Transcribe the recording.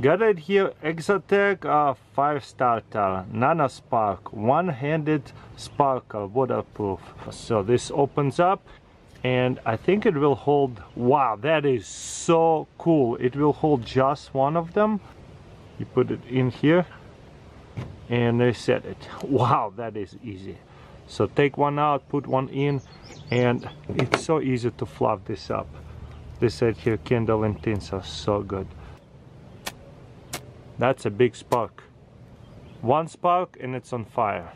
Got it here, Exotac uh, 5 starter, Nano Spark, one-handed sparkle, waterproof. So this opens up and I think it will hold, wow, that is so cool. It will hold just one of them. You put it in here and they set it. Wow, that is easy. So take one out, put one in, and it's so easy to fluff this up. This said here, Kindle and tints are so good. That's a big spark. One spark and it's on fire.